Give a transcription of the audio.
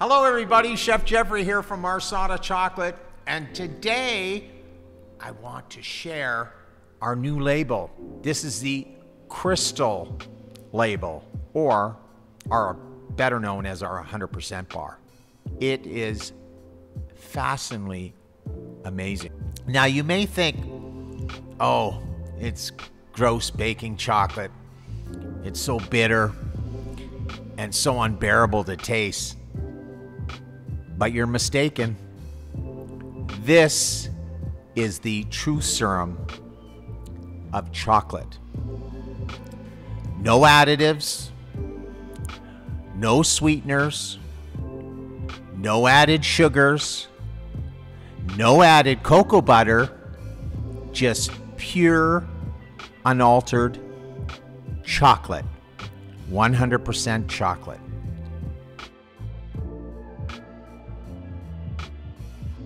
Hello, everybody. Chef Jeffrey here from Marsatta Chocolate. And today I want to share our new label. This is the Crystal label, or our better known as our 100% bar. It is fascinatingly amazing. Now, you may think, oh, it's gross baking chocolate. It's so bitter and so unbearable to taste. But you're mistaken. This is the true serum of chocolate. No additives, no sweeteners, no added sugars, no added cocoa butter, just pure, unaltered chocolate. 100% chocolate.